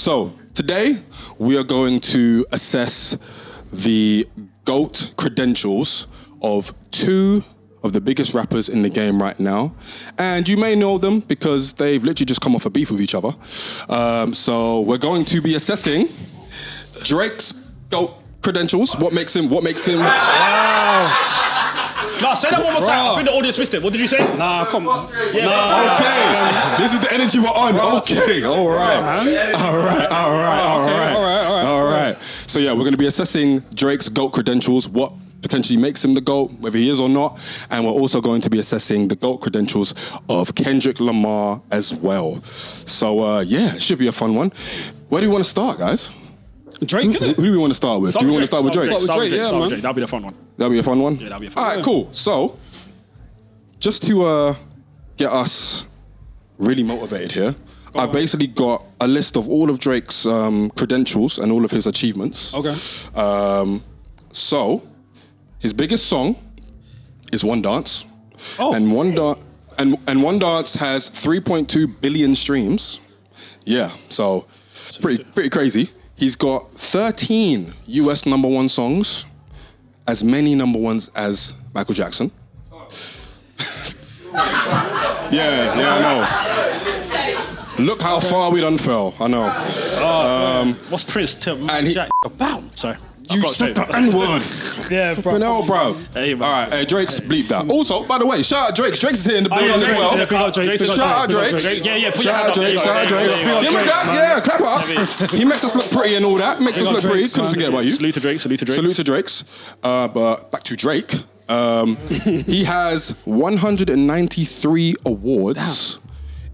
So today we are going to assess the GOAT credentials of two of the biggest rappers in the game right now. And you may know them because they've literally just come off a beef with each other. Um, so we're going to be assessing Drake's GOAT credentials. What makes him, what makes him. Nah, say that one more time. I think the audience missed it. What did you say? Nah, come on. Yeah, Okay, this is the energy we're on. Okay, all right, all right, all right, all right, all right, all right. all right. So yeah, we're going to be assessing Drake's GOAT credentials. What potentially makes him the GOAT, whether he is or not, and we're also going to be assessing the GOAT credentials of Kendrick Lamar as well. So uh, yeah, it should be a fun one. Where do you want to start, guys? Drake, Who, innit? who do we want to start with? do we want to start with Drake? Start with Drake, yeah, man. Drake. That'll be the fun one. That'll be a fun one. Yeah, that'll be a fun All one. right, cool. So, just to uh, get us really motivated here, I've basically got a list of all of Drake's um, credentials and all of his achievements. Okay. Um, so, his biggest song is One Dance, Oh. and One Dance and and One Dance has 3.2 billion streams. Yeah, so pretty pretty crazy. He's got 13 US number one songs, as many number ones as Michael Jackson. yeah, yeah, I know. Look how far we done fell. I know. Oh, um, what's Prince to And he- Jack? Bam. Sorry. You said the N word. Yeah, bro. Hell, bro. Hey. All right, hey, Drake's bleep that. Also, by the way, shout out Drake's. Drake's is here in the Oh, building as well. here. Up Drake, Shout out Drake, big up Drake. Drake. Yeah, yeah, put your Shout out hand up. Drake. Shout out yeah, Drake. yeah, yeah, Give me yeah, clap. Yeah, clap up. He makes us look pretty and all that. Makes us look pretty. Drake's, Couldn't forget about you. Salute to Drake. Salute to Drake. Salute to Drake's. Uh, but back to Drake. Um, he has 193 awards,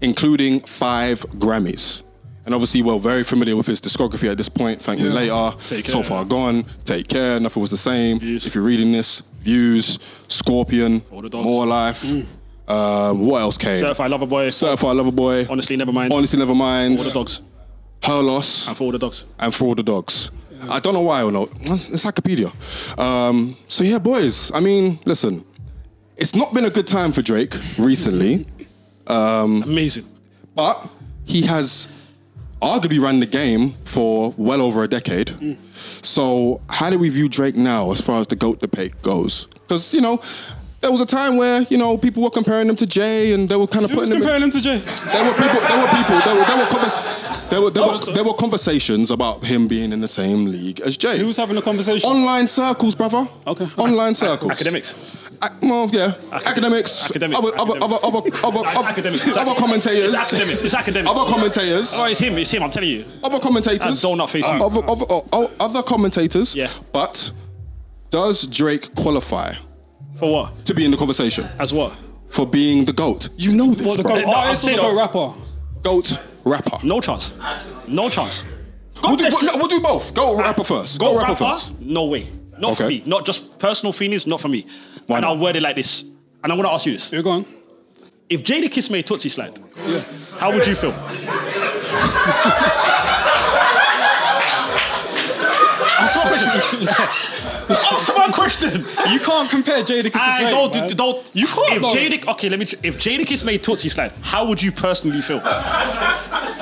including five Grammys. And obviously, we're very familiar with his discography at this point. Thank me later. So far gone. Take care. Nothing was the same. Views. If you're reading this, Views, Scorpion, All the dogs. More Life. Um, what else came? Certified Lover Boy. Certified Lover Boy. Honestly, never mind. Honestly, never mind. For the dogs. Her loss And for all the dogs. and for all the dogs. I don't know why or not. Encyclopedia. Um, so yeah, boys. I mean, listen, it's not been a good time for Drake recently, Amazing. but he has arguably ran the game for well over a decade. Mm. So how do we view Drake now as far as the goat debate goes? Because you know. There was a time where you know people were comparing him to Jay, and they were kind of putting him. comparing him to Jay? There were people. There were people. There were there were, conver- there were, there, were, oh, there were conversations about him being in the same league as Jay. Who was having a conversation? Online circles, brother. Okay. Online circles. Academics. Ac- well, yeah. Academics. Academics. Other, other, other, other, other, other, Academics. Other commentators. It's academics. It's academics. Other commentators. Oh, it's him. It's him. I'm telling you. Other commentators. Uh, donut face you. Other, other, other, other commentators. Yeah. But does Drake qualify For what? to be in the conversation As what? for being the goat? You know this, What, the bro. goat No, I'll artist or say the goat rapper? Goat rapper. No chance. No chance. We'll do, no, we'll do both. Goat rapper first. Goat Go rapper, rapper? first. No way. Not for me. Not just personal feelings. Not for me. Why and not? I'll word it like this. And I'm gonna ask you this: You're going. If Jadakiss made Toosie Slide, how would you feel? Answer my question. Answer my question. You can't compare Jadakiss to I Drake, don't, man. don't. You can't, If though. Jada, okay, let me. If Jadakiss made Toosie Slide, how would you personally feel?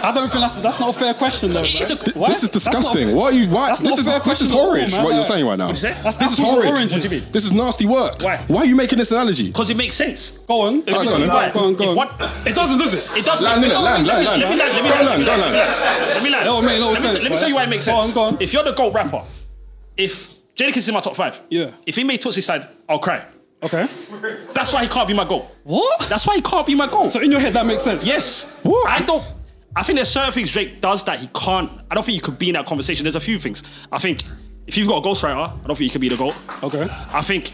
I don't think that's that's not a fair question though. It's a- Th- This is That's not a- disgusting. Why are you? Why? That's This not a is fair this question is at all, horrid. man. What you're saying right now? What'd you say? That's This is apples and horrid. oranges. What do you mean? This is nasty work. Why? Why are you making this analogy? Because it makes sense. Go on. It Alright, go on, go on, go on. It doesn't, does it? It does Land, make innit? sense. Land, land, land. Let me land, let me Go land, land, go let me land. land. Let me land. That would make no Let me sense, t- Let me man. tell you why it makes Go sense. on, go on. If you're the GOAT rapper, if Jadakiss is in my top five, Yeah. if he made Toosie Slide, I'll cry. Okay. That's why he can't be my GOAT. What? That's why he can't be my GOAT. So in your head that makes sense. Yes. What? I don't. I think there's certain things Drake does that he can't. I don't think you could be in that conversation. There's a few things. I think if you've got a ghostwriter, I don't think you could be the GOAT. Okay. I think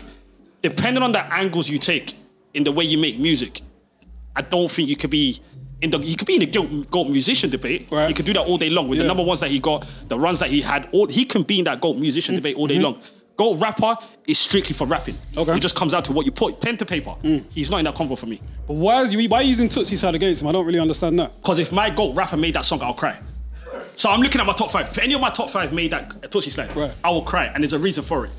depending on the angles you take in the way you make music, I don't think you could be in the you could be in the GOAT, GOAT musician debate. Right. You could do that all day long with the number ones that he got, the runs that he had. All he can be in that GOAT musician mm-hmm. debate all day mm-hmm. long. GOAT rapper is strictly for rapping. Okay. It just comes out to what you put pen to paper. Mm. He's not in that convo for me. But why are you why are you using Tootsie Side against him? I don't really understand that. Because if my GOAT rapper made that song, I'll cry. So I'm looking at my top five. If any of my top five made that Toosie Slide, Right. I will cry. And there's a reason for it.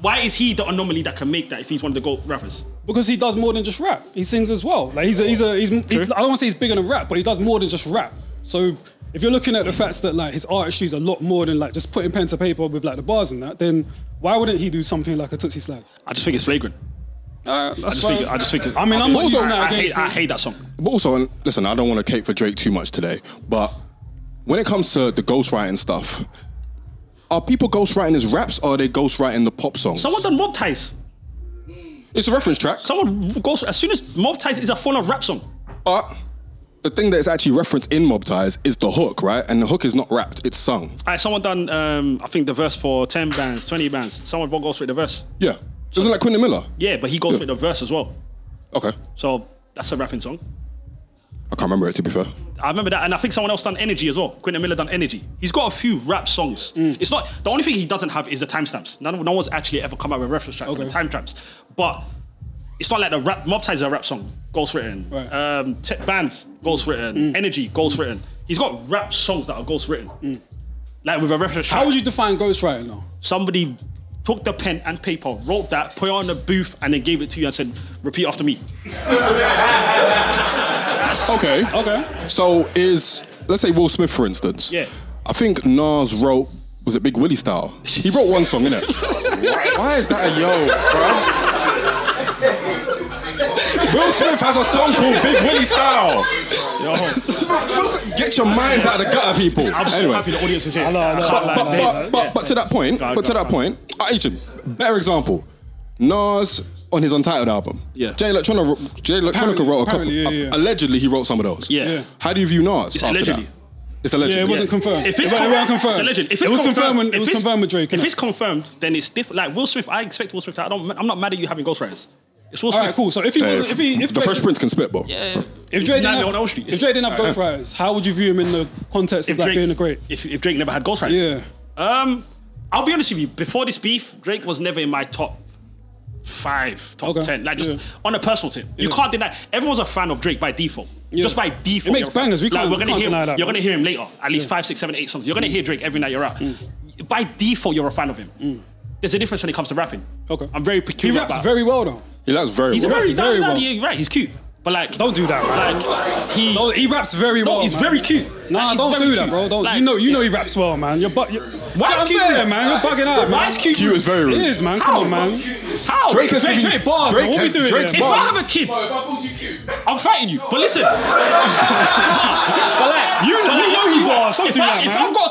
Why is he the anomaly that can make that if he's one of the GOAT rappers? Because he does more than just rap. He sings as well. Like he's a he's a he's, he's I don't want to say he's bigger than rap, but he does more than just rap. So if you're looking at the facts that like his artistry is a lot more than like just putting pen to paper with like the bars and that, then why wouldn't he do something like a Tootsie Slag? I just think it's flagrant. Uh, I just think. I just think. It's, I mean, I'm also, using I, hate. I hate that song. But also, and listen, I don't want to cape for Drake too much today, but when it comes to the ghostwriting stuff, are people ghostwriting his raps or are they ghostwriting the pop songs? Someone done mob ties. it's a reference track, Someone goes as soon as mob ties is a full on rap song. but the thing that is actually referenced in Mob Ties is the hook, right? And the hook is not rapped, it's sung. Alright, someone done. Um, I think the verse for ten bands, twenty bands. Someone goes straight the verse. Yeah. Doesn't like Quentin Miller? Yeah, but he goes with the verse as well. Okay. So that's a rapping song. I can't remember it to be fair. I remember that, and I think someone else done Energy as well. Quentin Miller done Energy. He's got a few rap songs. Mm. It's not the only thing he doesn't have is the timestamps. No, no one's actually ever come out with reference track for Okay. the timestamps. But it's not like the rap. Mob Ties is a rap song, ghost written. Right. Um, te- bands, ghost written. Energy, ghost written. He's got rap songs that are ghost written. Like with a reference track. How would you define ghostwriting though? Somebody took the pen and paper, wrote that, put it on the booth, and then gave it to you and said, "Repeat after me." Okay. Okay. So is let's say Will Smith for instance. Yeah. I think Nas wrote was it Big Willie style? He wrote one song, innit? why, why is that a yo, bro? Will Smith has a song called Big Willie style. Get your minds out of the gutter, people. I'm so anyway. happy the audience is here. I know, I know. can't. But, but, but, but to that point, Go on, but to go that on. point, uh, Agent, better example. Nas on his Untitled album. Yeah. Jay Electronica, Jay Electronica Apparently- wrote a couple. apparently, yeah, uh, yeah. Allegedly, he wrote some of those. Yeah. Yeah. How do you view Nas? It's after allegedly. That? It's allegedly. Yeah, it wasn't confirmed. If it's it, con- wasn't confirmed. It's a legend. If it was confirmed. when- if It was confirmed with Drake. If innit? it's confirmed, then it's different. Like Will Smith, I expect Will Smith to. I don't. I'm not mad at you having ghostwriters. It's Will all Smith. right, cool. So if he Uh, was, if he, if the Drake, Fresh Prince can spit, bro. Yeah. if Drake didn't Nightmare have, on Elm Street. if Drake didn't have ghostwriters, how would you view him in the context of If like Drake, being a great? If, if Drake never had ghostwriters. Yeah. Um, I'll be honest with you. Before this beef, Drake was never in my top five, top Okay. ten. Like just Yeah. on a personal tip, you Yeah. can't deny. That everyone's a fan of Drake by default. Yeah. Just by default, It makes you're a fan. bangers. we can't- we're we gonna can't hear. deny that, you're bro. gonna hear him later. At least Yeah. five, six, seven, eight songs. You're gonna hear Drake every night you're out. By default, you're a fan of him. There's a difference when it comes to rapping. Mm. Okay. I'm very peculiar. He peculiar. raps about- very well though. He that's very He's a well. very, raps very no, no, well. yeah, right. He's cute, but like, Don't do that, man. like he. No, he raps very No, well. he's man. very cute. Nah, Like, don't very do that, bro. Don't. Like, you know, you know he raps well, man. You're but. You're, Why you is know what I'm cute saying, man? You're bugging out, man. Why is cute? Q is very It rude. is, man. How? Come on, man. How? Drake has Drake- given Drake bars, Drake. What has we doing Drake's here? If I have a kid, If I called you cute, I'm fighting you. But listen,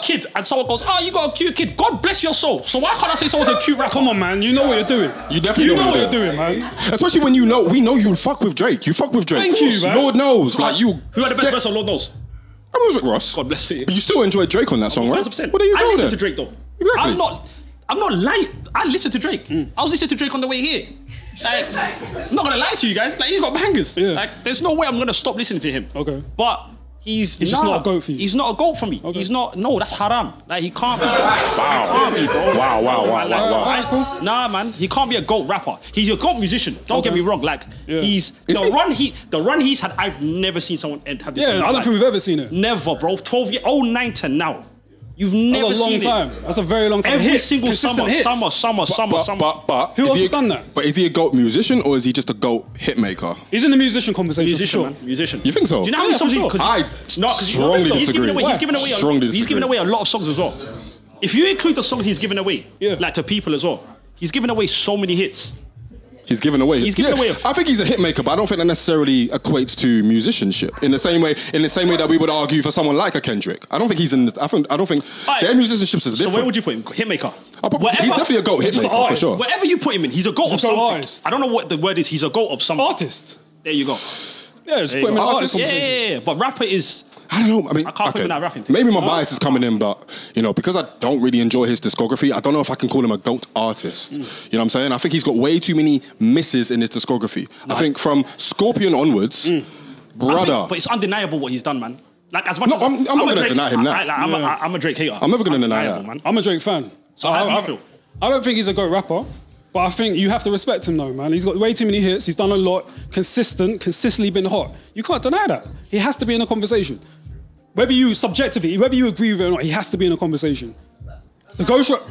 got a kid and someone goes, "Oh, you got a cute kid," God bless your soul. So why can't I say someone's a cute rapper? Come on, man. You know what you're doing. You definitely You know know what what you're you're doing, man. Especially when you know we know you fuck with Drake. You fuck with Drake. Thank you, man. Lord knows, like you. Who had the best Yeah, verse on Lord knows? I was with Ross. God bless you. But you still enjoy Drake on that song, right? 100%. What are you I doing listen there? to Drake though. Exactly. I'm not. I'm not lying. I listen to Drake. Mm. I was listening to Drake on the way here. Like, I'm not gonna lie to you guys. Like, he's got bangers. Yeah. Like, there's no way I'm gonna stop listening to him. Okay. But he's, He's just nah, not a goat for you. He's not a goat for me. Okay. He's not. No, that's haram. Like, he can't be. Wow. Can't be, bro. Wow, wow, wow, Like, wow, wow. Nah, man. He can't be a goat rapper. He's a goat musician. Don't Okay. get me wrong. Like, Yeah. he's Is the he? run he the run he's had. I've never seen someone end- have this. Yeah, I don't think we've ever seen it. Never, bro. 12 years, oh, 9 to now. You've never That's a long seen time. it. That's a very long time. Every Hits, single summer, hits. summer, summer, summer, But, summer. but, but Who is else has a- done that? But is he a goat musician or is he just a goat hit maker? He's in the musician conversation. musician, for sure. man. Musician. You think so? Do you know how oh, many Yeah, songs for he? sure. 'cause I no, 'cause he's- strongly he's disagree. Giving away, he's giving away. Strongly A, he's giving away a lot of songs as well. If you include the songs he's given away, Yeah. like to people as well, he's given away so many hits. He's giving away. He's giving Yeah, away a- I think he's a hit maker, but I don't think that necessarily equates to musicianship. In the same way, in the same way that we would argue for someone like a Kendrick. I don't think he's in. I think. I don't think Alright. their musicianship is So where would you put him? Hitmaker. I'll probably- he's definitely a goat hit Just maker an for sure. Wherever you put him in, he's a goat He's of a goat something. artist. I don't know what the word is. He's a goat of something. Artist. There you go. Yeah, just There put him you in go. an artist yeah, yeah, yeah, But rapper is. I don't know. I mean, I can't put him in that rapping thing. Maybe my bias is coming in, but you know, because I don't really enjoy his discography, I don't know if I can call him a goat artist. Mm. You know what I'm saying? I think he's got way too many misses in his discography. I think from Scorpion onwards, Mm. Brother. think- but it's undeniable what he's done, man. Like as much No, as I'm- I'm not gonna deny him that. I, like, I'm, a, Yeah. I'm a Drake hater. I'm never gonna deny that. man. I'm a Drake fan. So how do you I, feel? I don't think he's a great rapper, but I think you have to respect him though, man. He's got way too many hits. He's done a lot, consistent, consistently been hot. You can't deny that. He has to be in a conversation. Whether you subjectively, whether you agree with it or not, he has to be in a conversation. The ghost rap.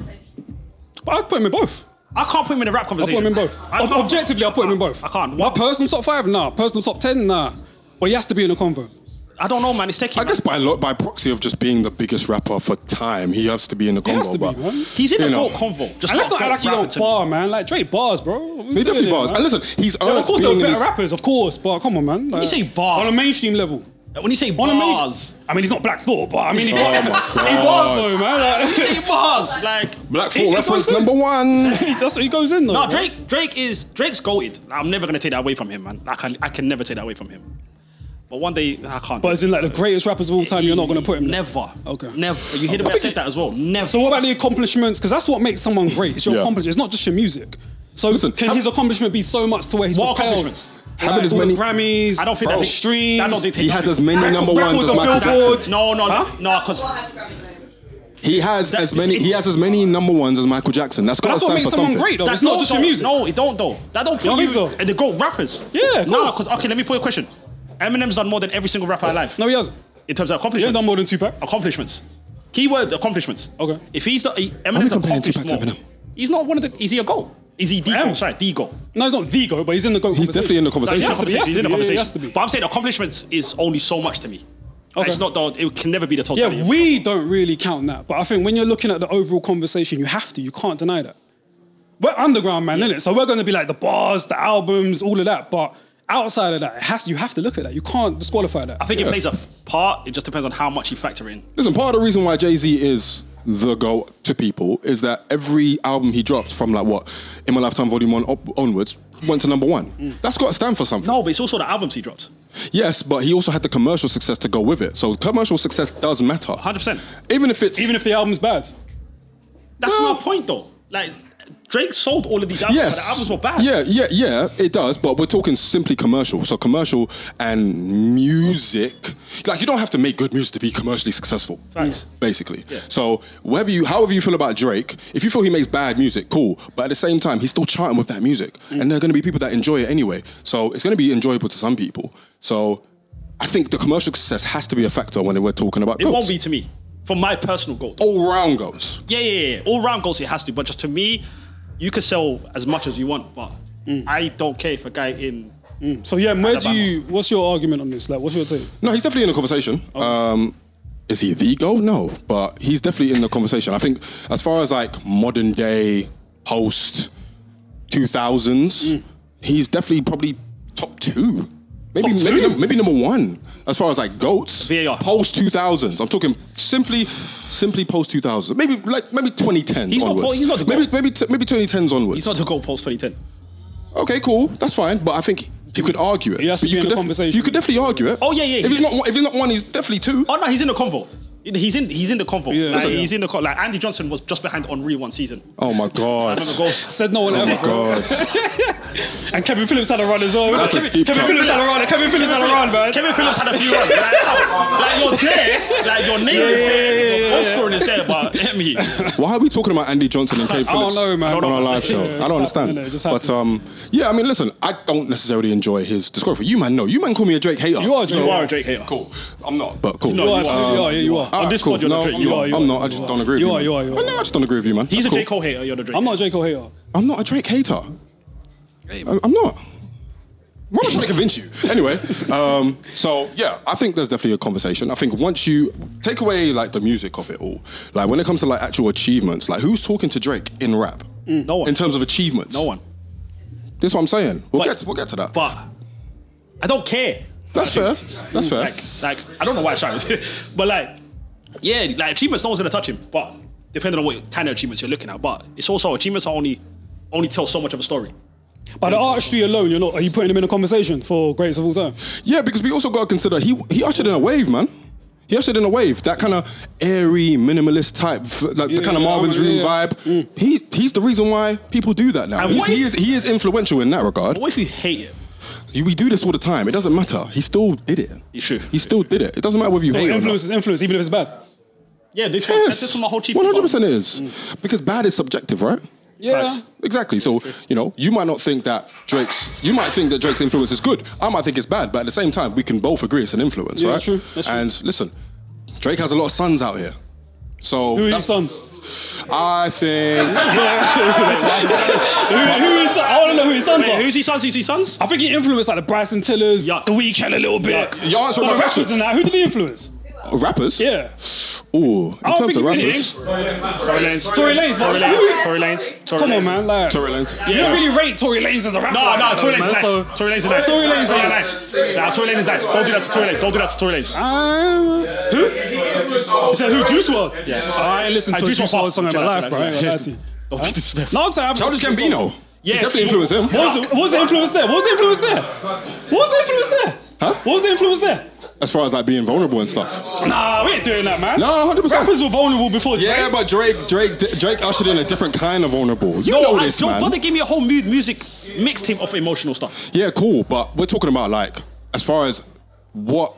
But I'd put him in both. I can't put him in a rap conversation. I'll put him in both. I Ob- can't- Objectively, I'll put him in both. I can't. My personal top five, nah. Personal top ten, nah. But he has to be in a convo. I don't know, man. It's taking. I guess by lo- by proxy of just being the biggest rapper for time, he has to be in the He convo. has to be, man. he's in you the know. GOAT convo. Just And let's not GOAT act like he rapper don't bar, man. Like Drake bars, bro. He definitely bars. here, And listen, he's Yeah, of course, there being are better his- rappers, of course, but come on, man. Like, you say bars- on a mainstream level. When you say On a main- bars, I mean, he's not Black Thought, but I mean, he, Oh got, my he bars God. though, man. Like, you say bars, like Black He- Thought reference number one. that's what he goes in though. No, bro. Drake. Drake is Drake's goated. I'm never gonna take that away from him, man. I can, I can never take that away from him. But one day I can't. But as in like the greatest rappers of all time, you're not going to put him there. Never. Okay. Never. You hear the way I said that as well. Never. So what about the accomplishments? Because that's what makes someone great. It's your Yeah. accomplishment. It's not just your music. So Listen, can have- his accomplishment be so much to where he's What propelled? Accomplishments? Having Like, as all the many- Grammys, I don't think that streams. Oh. that don't dictate He has as many number records ones as Michael Billboard. Jackson. No, no, Huh? no, because What has a Grammy nominated? He has as many. He has as many number ones as Michael Jackson. That's got to that's what stand makes for someone something. great, though. That It's not don't- just your don't- music. No, it don't though. That don't put don't you think so? in the GOAT rappers. Yeah, No, course. because okay, let me put you a question. Eminem's done more than every single rapper alive. No, he hasn't. In terms of accomplishments. ain't done more than Tupac. accomplishments. Keyword accomplishments. Okay. If he's the he- we Eminem's comparing accomplished to more. Eminem? He's not one of the. Is he a goal? Is he the M. goal? Sorry, the goal. No, he's not the GOAT, but he's in the GOAT He's definitely in the Like, conversation. he has to be, he has He's to in the be, yeah, he conversation. has to be. But I'm saying accomplishments is only so much to me. Okay. It's not the. It can never be the totality. Yeah, we don't really count that. But I think when you're looking at the overall conversation, you have to. You can't deny that. We're underground, man, innit? So we're going to be like the bars, the albums, all of that. But outside of that, it has you have to look at that. You can't disqualify that. I think Yeah. it plays a part. It just depends on how much you factor in. Listen, part of the reason why Jay Z is the go to people is that every album he dropped from like what in my lifetime volume one up, onwards went to number one. Mm. That's got to stand for something. No, but it's also the albums he dropped. Yes, but he also had the commercial success to go with it. So commercial success does matter. 100%. Even if it's Even if the album's bad. That's Well- my point, though. Like Drake sold all of these albums, Yes. but the albums were bad. Yeah, yeah, yeah, it does. But we're talking simply commercial. So commercial and music. Like you don't have to make good music to be commercially successful. Facts. Basically. So whether you however you feel about Drake, if you feel he makes bad music, cool. But at the same time, he's still charting with that music. And mm. there are gonna be people that enjoy it anyway. So it's gonna be enjoyable to some people. So I think the commercial success has to be a factor when we're talking about It won't be to me. For my personal goal. all round goals. Yeah, yeah, yeah. All round goals it has to, be, but just to me, you can sell as much as you want, but mm. I don't care if a guy in mm. So yeah, where do you? What's your argument on this? Like, what's your take? No, he's definitely in the conversation. Oh. Um, is he the goal? No, but he's definitely in the conversation. I think as far as like modern day post two thousands, mm. he's definitely probably top two. Maybe Top maybe num- maybe number one as far as like goats. VAR. Post two thousands. I'm talking simply simply post two thousands. Maybe like maybe twenty tens He's not- onwards. he's not the maybe GOAT. maybe t- maybe twenty tens onwards. he's not the goal post 2010. Okay, cool. That's fine. But I think you could argue it. He has to But you in could the def- conversation. You could definitely argue it. Oh, yeah, yeah, If he's not one- if he's not one, he's definitely two. Oh no, he's in the convo. He's in he's in the convo. Yeah. Like, Listen. he's in the con- like Andy Johnson was just behind Henri one season. Oh my god. Remember goals. Said no one Oh ever. my god. And Kevin Phillips had a run as well. That's Kevin, Kevin. Phillips had a run. Kevin Phillips had a run, man. Kevin Phillips had a few runs. Like, like you're there, like your name is there, your goal scoring is there, but hit me. Why are we talking about Andy Johnson and Kate I don't Phillips know, man. on our live show? Yeah, I don't understand. happening, But um, yeah, I mean, listen, I don't necessarily enjoy his discography. You man know, you man call me a Drake hater. You are, So- you are a Drake hater. Cool. I'm not, but cool. No, You you are, absolutely are. are. Yeah, you are. Alright, this cool. pod, you're the no, Drake. I'm You not. are, I'm not. I just don't agree with You you. are, you are, you are. no, I just don't agree with you, man. He's That's a cool. J Cole hater. You're the Drake. I'm not a J Cole hater. I'm not a Drake hater. I- I'm not. I'm not trying to convince you. Anyway, um, so yeah, I think there's definitely a conversation. I think once you take away like the music of it all, like when it comes to like actual achievements, like who's talking to Drake in rap? No one. In terms of achievements, no one. This is what I'm saying. We'll But- get to, we'll get to that. But I don't care. That's fair. That's fair. Like, like I don't know why I shouted, but like, yeah, like achievements, no one's gonna touch him. But depending on what kind of achievements you're looking at, but it's also achievements are only only tell so much of a story. By the artistry alone, you're not. Are you putting him in a conversation for greatest of all time? Yeah, because we also got to consider he he ushered in a wave, man. He ushered in a wave, that kind of airy, minimalist type, like the kind of yeah, Marvin's yeah, Room yeah. vibe. Mm. He he's the reason why people do that now. And He's- he is he is influential in that regard. But what if you hate it? We do this all the time. It doesn't matter. He still did it. You sure? He still did it. It doesn't matter whether you So hate it or influence not. is influence, even if it's bad. Yeah, this one, Yes, this is my whole chief. one hundred percent it is mm. because bad is subjective, right? Yeah. Facts. Exactly. So you know, you might not think that Drake's. You might think that Drake's influence is good. I might think it's bad, but at the same time, we can both agree it's an influence, Yeah, right? true. That's true. And listen, Drake has a lot of sons out here. So Who are his that's- sons? I think Who, who is, I want to know who his sons Wait, are. who's his sons? Who's his sons? I think he influenced like the Bryson Tillers, Yuck. the Weeknd a little bit. Yuck. Your answer Like, my rappers question. and that. Who did he influence? Rappers. Yeah. Ooh, in I don't terms of rappers, Tory Lanez. Tory Lanez, Tory Lanez. Tory Lanez. Tory Come on, man. Like, Tory Lanez. you don't really rate Tory Lanez as a rapper. No, like no, Tory Lanez is nice. Tory Lanez is nice. Tory Lanez is nice. nice. Nah, Tory Lanez is nice. Don't do that to Tory Lanez. Don't do that to Tory Lanez. Uh, who? He said who? Juice WRLD. Yeah. I ain't listened to a Juice Juice WRLD WRLD song in my life, bro. out, I ain't gonna chill lie out. to you. Don't be disrespectful. No, I'm saying. Childish Gambino. Yes, definitely influenced him. What was, the, what was the influence there? What was the influence there? What was the influence there? Huh? What was the influence there? As far as like being vulnerable and stuff. Nah, we ain't doing that, man. No, 100%. Rappers were vulnerable before Drake. Yeah, but Drake, Drake, Drake ushered in a different kind of vulnerable. You No, know I, this, man. Budden gave me a whole mood music mixtape of emotional stuff. Yeah, cool. But we're talking about like as far as what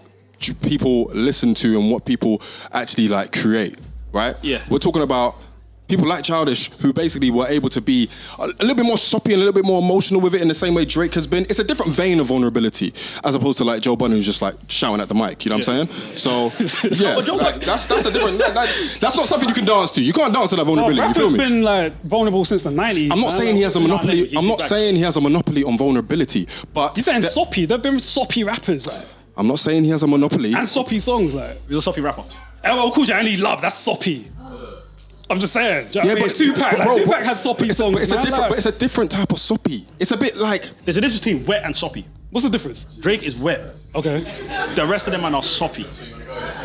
people listen to and what people actually like create, right? Yeah. We're talking about people like Childish who basically were able to be a, a little bit more soppy and a little bit more emotional with it in the same way Drake has been. It's a different vein of vulnerability as opposed to like Joe Budden who's just like shouting at the mic. You know what I'm saying? So yeah, But Joe that- Budden- that's that's a different. That, that- that's not something you can dance to. You can't dance to that Oh, vulnerability. you feel rapper's me? been like vulnerable since the 90s. I'm not man. saying he has a monopoly. he's- I'm not he's back. saying he has a monopoly on vulnerability, but You're saying the- soppy. There've been soppy rappers like, I'm not saying he has a monopoly. and soppy songs like He's a soppy rapper. LL Cool J. I need love. That's soppy. I'm just saying. Do you know Yeah, what I mean? but- Tupac, but like, bro, Tupac but- had soppy It's songs. but it's a different, like- but it's a different type of soppy. It's a bit like There's a difference between wet and soppy. What's the difference? Drake is wet. Okay, The rest of them are not soppy.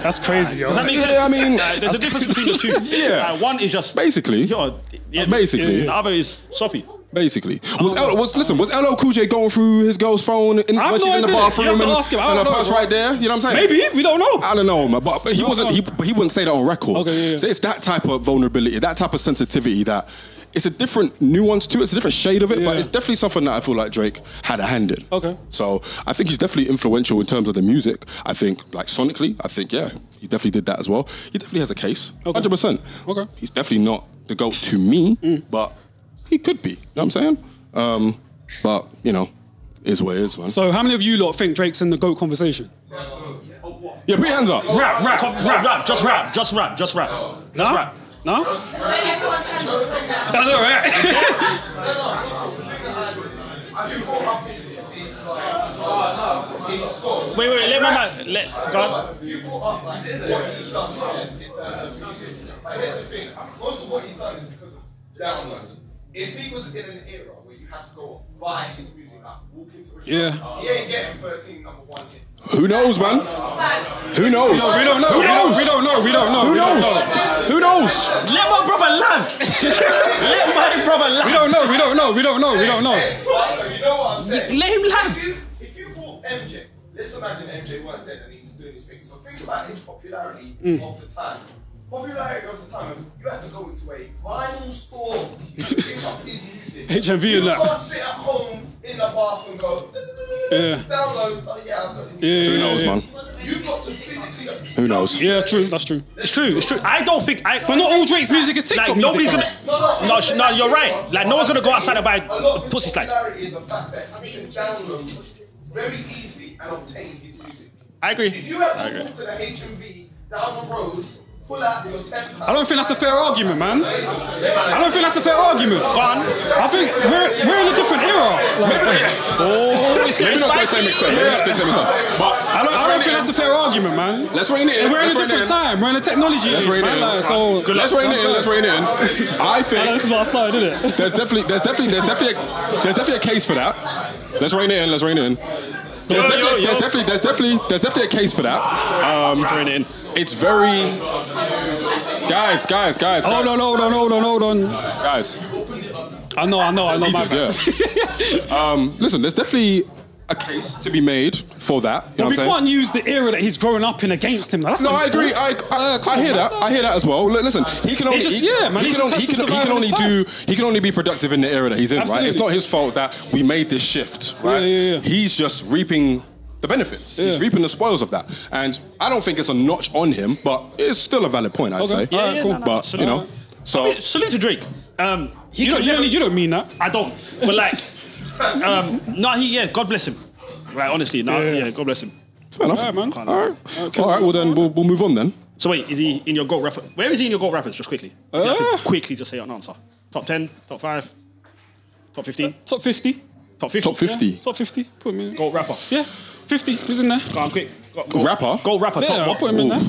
that's crazy, yo. Does that make Yeah, sense? I mean- Uh, there's a difference between the two. Yeah. Uh, one is just Basically. Yo, yeah, Basically. The other is soppy. Basically was L, was listen was LL Cool J going through his girl's phone in, when she's in the bathroom and, ask him. And know, purse right there? You know what I'm saying? Maybe we don't know. I don't know, man, but, but he wasn't. He, but he wouldn't say that on record. Okay, yeah, yeah. So it's that type of vulnerability, that type of sensitivity that it's a different nuance to it. It's a different shade of it, but it's definitely something that I feel like Drake had a hand in. Okay. So I think he's definitely influential in terms of the music. I think, like sonically, I think yeah, he definitely did that as well. He definitely has a case, Okay. hundred percent. Okay. Mm. He's definitely not the goat to me, but he could be. You know what I'm saying? Um, but you know, is what it is, man. So how many of you lot think Drake's in the GOAT conversation? yeah, put your hands up. Rap, rap, Come, rap, rap, just rap, just rap, just rap. Just No? rap. No? Everyone's hands is full now. That's all right. Wait, wait, wait, let my man, let, go on. you brought up like what he's done in terms of music. But here's the thing: most of what he's done is because of downloads. If he was in an era where you had to go buy his music, like walk into a shop, Yeah. he ain't getting 13 number one hits. Who knows, man? Who knows? We don't know. Who knows? We don't know. We don't know. Who knows? Who knows? Let my brother land. let my brother land. We don't know. We don't know. We don't know. We don't know. So you know what I'm saying? Let him land. If you, if you brought MJ, let's imagine MJ weren't dead and he was doing his thing. So think about his popularity Mm. of the time. Popularity of the time, you had to go into a vinyl store to pick up his music. HMV you and that. can't sit at home in the bath and go, Yeah. download, oh yeah, I've got the Yeah. Who knows, yeah. man? You've got to physically. Who knows? Yeah, true. That's true. It's true, it's true. I don't think I. But not all Drake's music is TikTok like, music. nobody's gonna. No, sh- no, you're right. Like, no one's gonna go outside and buy A lot of his pussy slide. popularity is the fact that you can download very easily and obtain his music. I agree. If you had to walk to the HMV down the road, pull out your 10 I don't think that's a fair argument, man. I don't think that's a fair argument. Fun. I think we're, we're in a different era. Like, Oh, Maybe not to the same extent. Oh, Maybe not to the same extent. But I don't, I don't think that's a fair argument, man. let's rein it in. We're in a Let's rein it different time. We're in a technology Let's age, rein it man. in. Like, so Let's rein it in. Let's rein it in. I I think this is what I started, did it? there's definitely, there's definitely, there's definitely, a, there's definitely a case for that. Let's rein it in. Let's rein it in. There's Yo, yo, definitely, yo. there's definitely, there's definitely, there's definitely a case for that. Um, Rein it in. it's very, guys, guys, guys, Hold no no no on, hold on, hold on. guys. I know, I know, I know. My. Yeah. um, listen, there's definitely a case to be made for that. You know But what we I'm can't use the era that he's growing up in against him. That's No, I agree. I, I, Uh, come I on, hear man. that. I hear that as well. Li- Listen, he can only just- he, yeah, man, he he can just only he can, he can only do he can only be productive in the era that he's in. Right? It's not his fault that we made this shift. Right? Yeah, yeah, yeah. He's just reaping the benefits. Yeah. He's reaping the spoils of that. And I don't think it's a notch on him, but it's still a valid point. I'd Okay. say. Yeah, Alright, yeah, cool. no, no, But absolutely. you know, so Wait, Salute to Drake. Um, You don't, you, don't, you don't mean that. I don't. But like, um, no, he yeah, God bless him. Right, honestly, no, Yeah. yeah, God bless him. fair enough. Alright, man. All right. Okay. All right. Well then we'll, we'll move on then. So wait, is he in your gold rapper? Where is he in your gold rappers? Just quickly. If you have Uh. to quickly just say an answer. Top ten, top five, top fifteen, Top 50. top fifty. Top 50. Top 50. Put him in. Gold rapper. Yeah, 50. Who's in there? Go on, quick. Go, go. Rapper? Gold rapper. Yeah, top I'll put him in there.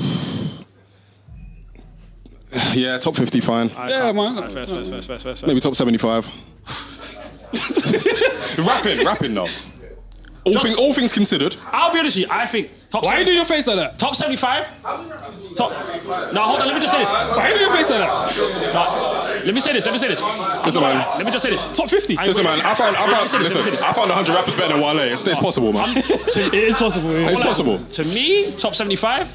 Yeah, top 50, fine. Yeah, man. Alright, first, first, first, first, first. Maybe top 75. rapping, rapping though. All, Just- thing, all things considered. I'll be honest with you. I think top. Why you 70 do your face like that? Top seventy-five. Top. No, hold on. Let me just say this. Why you do your face like that? No, let me say this. Let me say this. Listen, man. Let me just say this. Top 50. I- Listen, man, I found, I found, this, listen. I found 100 rappers better than Wale. It's, it's possible, man. it is possible. yeah. It's possible. To me, top seventy-five.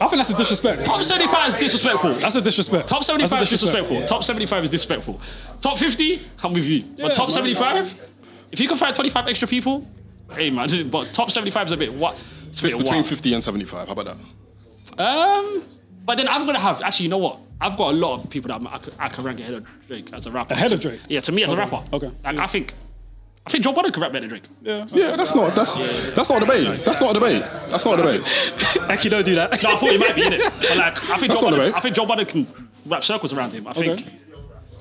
I think that's a disrespect. Top seventy-five is disrespectful. That's a disrespect. Top 75 a is disrespectful. Top 75 is disrespectful. Top 50, I'm with you. Yeah, but top man. 75, if you can find 25 extra people, hey man, but top 75 is a bit what? It's a bit Between wild. 50 and 75. How about that? Um, but then I'm gonna have actually, you know what? I've got a lot of people that I'm, I, could, I can rank ahead of Drake as a rapper. Ahead of So- Drake? Yeah, to me as a rapper. okay. Like, I think, I think Joe Budden could rap better than Drake. Yeah. Yeah, that's not that's that's not a debate. That's not a debate. That's not a debate. Actually, don't do that. No, I thought he might be in it. But like, I think That's Joe not Budden, debate. I think Joe Budden can wrap circles around him. I think. Okay.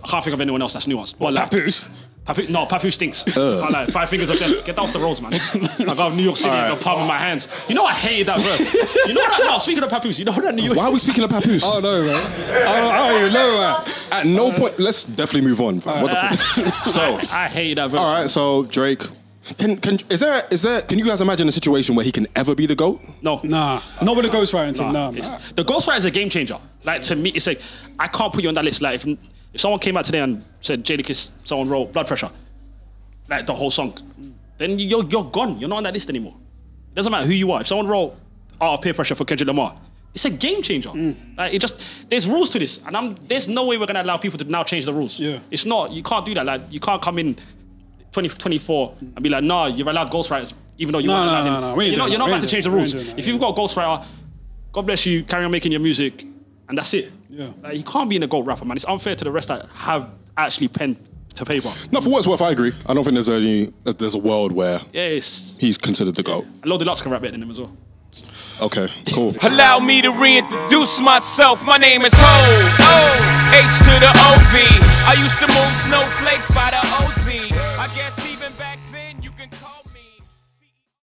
I can't think of anyone else that's nuanced. But like, Papoose. Papu, no, Papu stinks. Uh. I like five fingers of death. Get off the roads, man. I got New York City in the palm of my hands. You know I hated that verse. You know that? No, speaking of Papoose, you know that New York. Why are we speaking of Papoose? oh no, know, man. I don't, I don't even know, man. At no uh, point. Let's definitely move on. fam. What the fuck? So, I hated that verse. all right. So Drake, can can is there is there? Can you guys imagine a situation where he can ever be the goat? No. Nah, not with a ghostwriting team. Nah, Nah, man. the Ghostwriter is a game changer. Like to me, it's like I can't put you on that list. Like if, if someone came out today and said Jadakiss, someone wrote blood pressure, like the whole song, then you're you're gone. You're not on that list anymore. It doesn't matter who you are. If someone wrote Art of Peer Pressure for Kendrick Lamar, it's a game changer. Mm. Like it just there's rules to this, and I'm there's no way we're gonna allow people to now change the rules. Yeah. It's not. You can't do that. Like you can't come in. 2024 and be like, nah, you've allowed ghostwriters, even though you No, weren't no, allowed no, in. no, we You're not, you're not about to change the rules. that. We ain't doing If you've got a ghostwriter, God bless you, carry on making your music, and that's it. Yeah. Like, you can't be in the gold rapper, man. It's unfair to the rest that have actually pen to paper. No, for what's worth, I agree. I don't think there's any there's a world where Yes. he's considered the goat. And Lord Deluxe can rap better than him as well. Okay, cool. Allow me to reintroduce myself. My name is Ho. O H to the O V. I used to move snowflakes by the